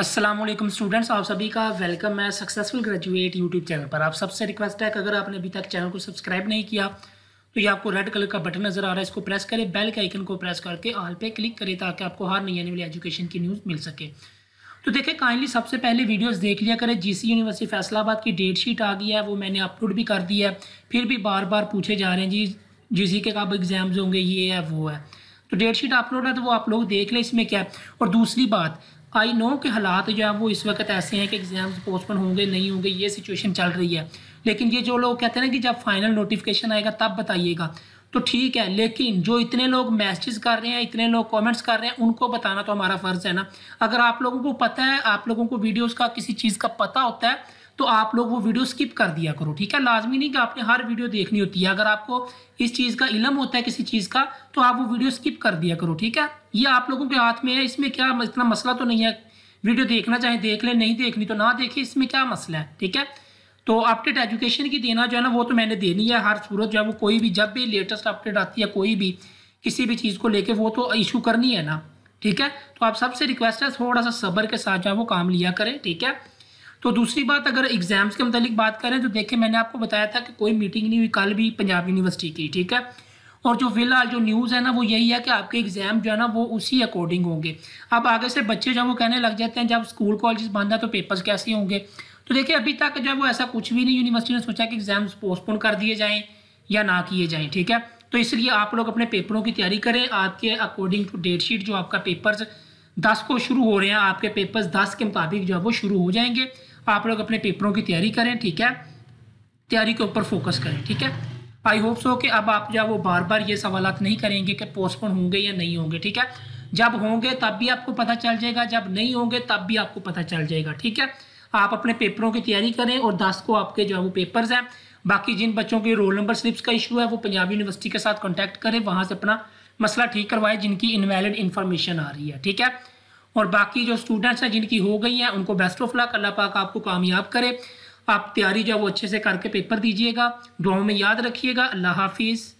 Aslam students, आप सभी का वेलकम। है सक्सेसफुल ग्रेजुएट यूट्यूब चैनल पर। आप सबसे रिक्वेस्ट है कि अगर आपने अभी तक चैनल को सब्सक्राइब नहीं किया तो ये आपको रेड कलर का बटन नज़र आ रहा है। इसको प्रेस करें, बेल के आइकन को प्रेस करके ऑल पे क्लिक करें ताकि आपको हर नई आने वाली एजुकेशन की न्यूज़ मिल सके। तो देखिए काइंडली सबसे पहले वीडियोस देख लिया करें। जीसी यूनिवर्सिटी फैसलाबाद की डेट शीट आ गई है, वो मैंने अपलोड भी कर दी है। फिर भी बार बार पूछे जा रहे हैं, जी जीसी के कब एग्ज़ाम्स होंगे, ये है, वो है। तो डेट शीट अपलोड है तो वो आप लोग देख लें इसमें क्या है। और दूसरी बात आई नो के हालात जो है वो इस वक्त ऐसे हैं कि एग्ज़ाम्स पोस्टपोन होंगे, नहीं होंगे, ये सिचुएशन चल रही है। लेकिन ये जो लोग कहते हैं ना कि जब फाइनल नोटिफिकेशन आएगा, तब बताइएगा। तो ठीक है, लेकिन जो इतने लोग मैसेज कर रहे हैं, इतने लोग कमेंट्स कर रहे हैं, उनको बताना तो हमारा फ़र्ज़ है ना। अगर आप लोगों को पता है, आप लोगों को वीडियोज़ का किसी चीज़ का पता होता है तो आप लोग वो वीडियो स्किप कर दिया करो, ठीक है? लाजमी नहीं कि आपने हर वीडियो देखनी होती है। अगर आपको इस चीज़ का इलम होता है किसी चीज़ का तो आप वो वीडियो स्किप कर दिया करो, ठीक है? ये आप लोगों के हाथ में है, इसमें क्या इतना मसला तो नहीं है। वीडियो देखना चाहे देख ले, नहीं देखनी तो ना देखें, इसमें क्या मसला है, ठीक है? तो अपडेट एजुकेशन की देना जो है ना, वो तो मैंने देनी है। हर सूरत जो है वो कोई भी, जब भी लेटेस्ट अपडेट आती है, कोई भी, किसी भी चीज़ को लेके वो तो इशू करनी है ना, ठीक है? तो आप सबसे रिक्वेस्ट है, थोड़ा सा सब्र के साथ जो है वो काम लिया करें, ठीक है? तो दूसरी बात, अगर एग्ज़ाम्स के मतलब बात करें तो देखिए, मैंने आपको बताया था कि कोई मीटिंग नहीं हुई कल भी पंजाब यूनिवर्सिटी की, ठीक है? और जो फ़िलहाल जो न्यूज़ है ना, वो यही है कि आपके एग्ज़ाम जो है ना, वो उसी अकॉर्डिंग होंगे। अब आगे से बच्चे जो वो कहने लग जाते हैं, जब स्कूल कॉलेज बंद है तो पेपर्स कैसे होंगे? तो देखिए, अभी तक जो वो ऐसा कुछ भी नहीं यूनिवर्सिटी ने सोचा कि एग्ज़ाम्स पोस्टपोन कर दिए जाएँ या ना किए जाएँ, ठीक है? तो इसलिए आप लोग अपने पेपरों की तैयारी करें। आपके अकॉर्डिंग टू डेट शीट जो आपका पेपर्स दस को शुरू हो रहे हैं, आपके पेपर्स दस के मुताबिक जो है, वो शुरू हो जाएँगे। आप लोग अपने पेपरों की तैयारी करें, ठीक है? तैयारी के ऊपर फोकस करें, ठीक है? आई होप सो कि अब आप जो वो बार बार ये सवाल नहीं करेंगे कि पोस्टपोन होंगे या नहीं होंगे, ठीक है? जब होंगे तब भी आपको पता चल जाएगा, जब नहीं होंगे तब भी आपको पता चल जाएगा, ठीक है? आप अपने पेपरों की तैयारी करें और दस को आपके जो है वो पेपर्स हैं, बाकी जिन बच्चों के रोल नंबर स्लिप्स का इशू है, वो पंजाब यूनिवर्सिटी के साथ कॉन्टैक्ट करें, वहाँ से अपना मसला ठीक करवाएँ जिनकी इनवैलिड इन्फॉर्मेशन आ रही है, ठीक है? और बाकी जो स्टूडेंट्स हैं, जिनकी हो गई हैं, उनको बेस्ट ऑफ़ लक अल्लाह पाक आपको कामयाब करे। आप तैयारी जो है, वो अच्छे से करके पेपर दीजिएगा। दुआओं में याद रखिएगा। अल्लाह हाफिज़।